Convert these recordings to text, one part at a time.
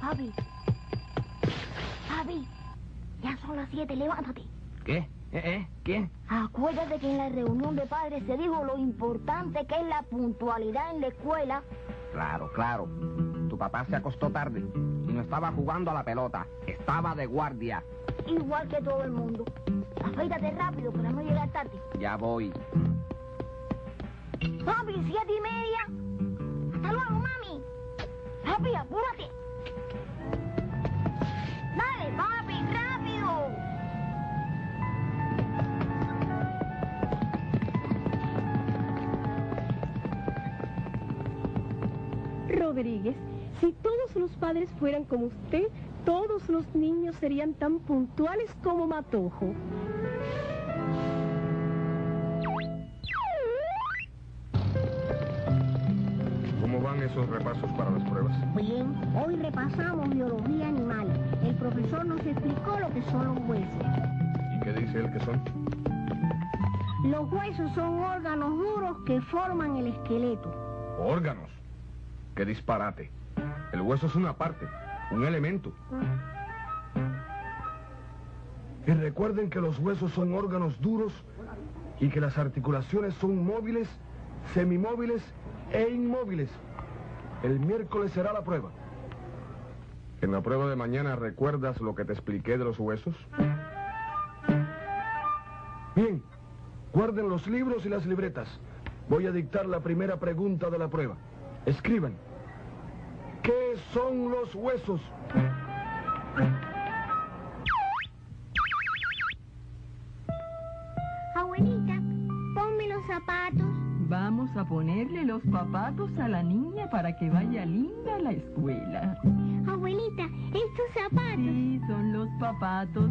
Papi. Papi. Ya son las siete, levántate. ¿Qué? ¿Eh, eh? ¿Quién? Acuérdate que en la reunión de padres se dijo lo importante que es la puntualidad en la escuela. Claro, claro. Tu papá se acostó tarde y no estaba jugando a la pelota. Estaba de guardia. Igual que todo el mundo. Afeítate rápido para no llegar tarde. Ya voy. Papi, siete y media. Hasta luego, mami. Papi, apúrate. Rodríguez, si todos los padres fueran como usted, todos los niños serían tan puntuales como Matojo. ¿Cómo van esos repasos para las pruebas? Bien, hoy repasamos biología animal. El profesor nos explicó lo que son los huesos. ¿Y qué dice él que son? Los huesos son órganos duros que forman el esqueleto. Órganos. ¡Qué disparate! El hueso es una parte, un elemento. Y recuerden que los huesos son órganos duros y que las articulaciones son móviles, semimóviles e inmóviles. El miércoles será la prueba. En la prueba de mañana, ¿recuerdas lo que te expliqué de los huesos? Bien, guarden los libros y las libretas. Voy a dictar la primera pregunta de la prueba. Escriban. ¿Qué son los huesos? Abuelita, ponme los zapatos. Vamos a ponerle los zapatos a la niña para que vaya linda a la escuela. Abuelita, estos zapatos. Sí, son los zapatos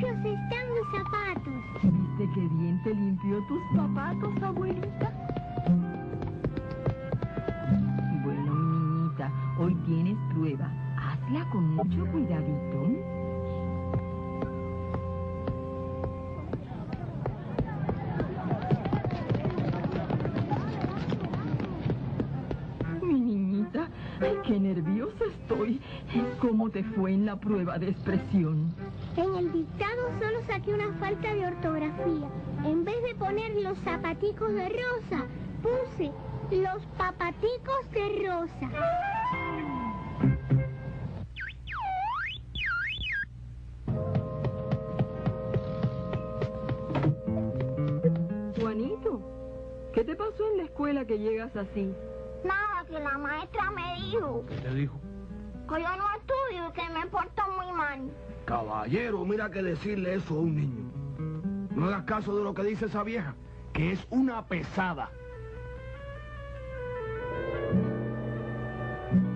limpios están los zapatos! ¿Viste qué bien te limpió tus zapatos, abuelita? Bueno, mi niñita, hoy tienes prueba. Hazla con mucho cuidadito. Ay, qué nerviosa estoy. ¿Cómo te fue en la prueba de expresión? En el dictado solo saqué una falta de ortografía. En vez de poner los zapaticos de rosa, puse los papaticos de rosa. Juanito, ¿qué te pasó en la escuela que llegas así? Que la maestra me dijo ¿Qué te dijo? que yo no estudio y que me porto muy mal. Caballero, mira que decirle eso a un niño. No hagas caso de lo que dice esa vieja, que es una pesada.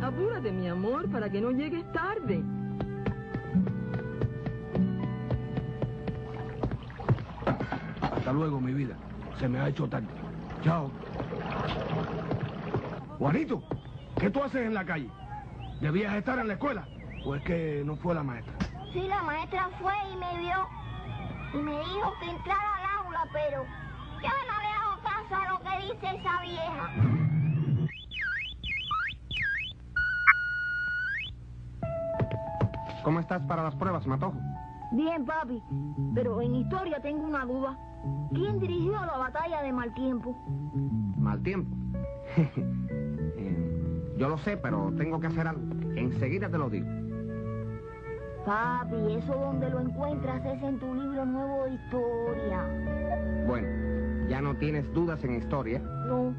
Apúrate, mi amor, para que no llegues tarde. Hasta luego, mi vida. Se me ha hecho tarde. Chao. Juanito, ¿qué tú haces en la calle? ¿Debías estar en la escuela? ¿O es que no fue la maestra? Sí, la maestra fue y me vio y me dijo que entrara al aula, pero yo no le hago caso a lo que dice esa vieja. ¿Cómo estás para las pruebas, Matojo? Bien, papi, pero en historia tengo una duda. ¿Quién dirigió la batalla de mal tiempo? Yo lo sé, pero tengo que hacer algo. Enseguida te lo digo. Papi, eso donde lo encuentras es en tu libro nuevo de historia. Bueno, ya no tienes dudas en historia. No,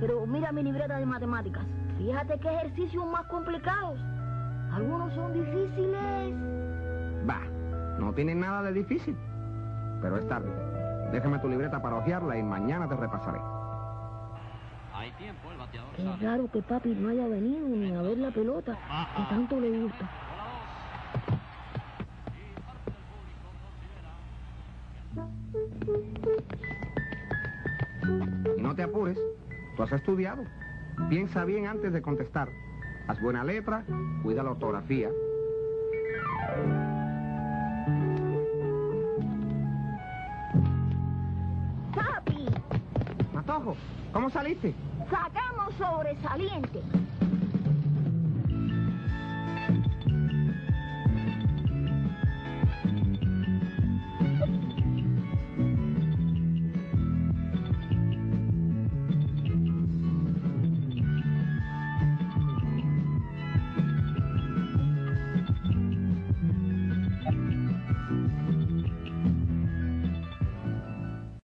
pero mira mi libreta de matemáticas. Fíjate qué ejercicios más complicados. Algunos son difíciles. Va, no tiene nada de difícil. Pero es tarde. Déjame tu libreta para hojearla y mañana te repasaré. Es raro que papi no haya venido ni a ver la pelota que tanto le gusta. Y no te apures, tú has estudiado. Piensa bien antes de contestar. Haz buena letra, cuida la ortografía. ¿Cómo saliste? sacamos sobresaliente.